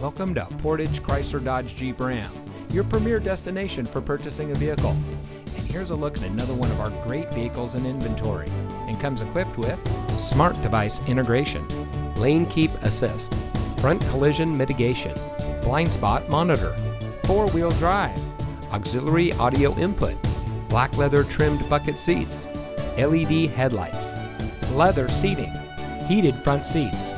Welcome to Portage Chrysler Dodge Jeep Ram, your premier destination for purchasing a vehicle. And here's a look at another one of our great vehicles in inventory and comes equipped with smart device integration, lane keep assist, front collision mitigation, blind spot monitor, four-wheel drive, auxiliary audio input, black leather trimmed bucket seats, LED headlights, leather seating, heated front seats.